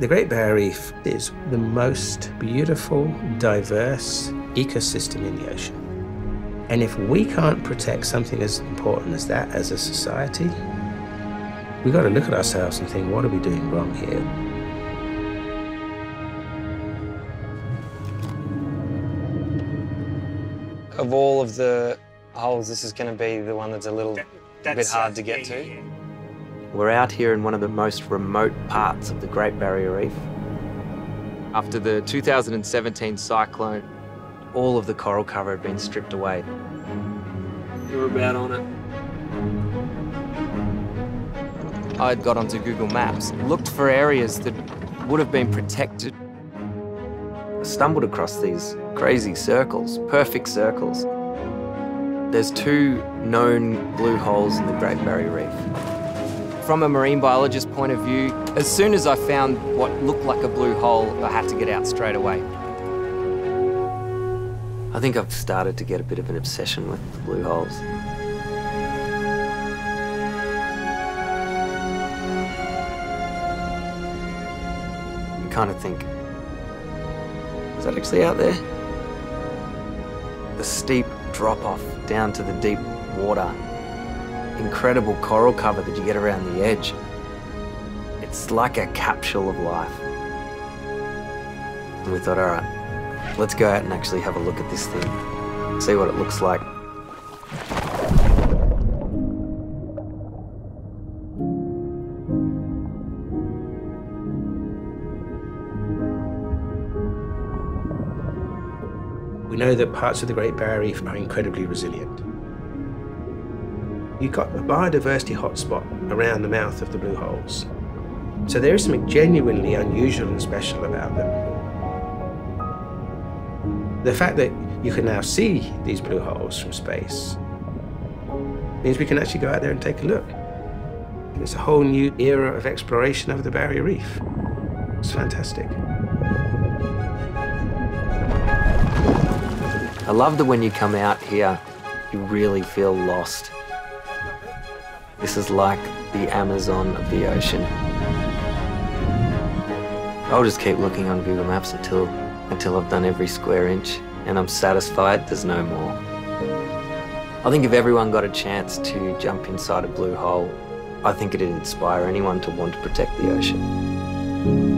The Great Barrier Reef is the most beautiful, diverse ecosystem in the ocean. And if we can't protect something as important as that as a society, we've got to look at ourselves and think, what are we doing wrong here? Of all of the holes, this is going to be the one that's a little That- bit hard uh, to get yeah, to. yeah, yeah. We're out here in one of the most remote parts of the Great Barrier Reef. After the 2017 cyclone, all of the coral cover had been stripped away. We were about on it. I'd got onto Google Maps, looked for areas that would have been protected. I stumbled across these crazy circles, perfect circles. There's two known blue holes in the Great Barrier Reef. From a marine biologist point of view, as soon as I found what looked like a blue hole, I had to get out straight away. I think I've started to get a bit of an obsession with the blue holes. You kind of think, is that actually out there? The steep drop off down to the deep water incredible coral cover that you get around the edge. It's like a capsule of life. And we thought, all right, let's go out and actually have a look at this thing, see what it looks like. We know that parts of the Great Barrier Reef are incredibly resilient. You've got a biodiversity hotspot around the mouth of the blue holes. So there is something genuinely unusual and special about them. The fact that you can now see these blue holes from space means we can actually go out there and take a look. It's a whole new era of exploration of the Barrier Reef. It's fantastic. I love that when you come out here, you really feel lost. This is like the Amazon of the ocean. I'll just keep looking on Google Maps until until I've done every square inch and I'm satisfied there's no more. I think if everyone got a chance to jump inside a blue hole, I think it'd inspire anyone to want to protect the ocean.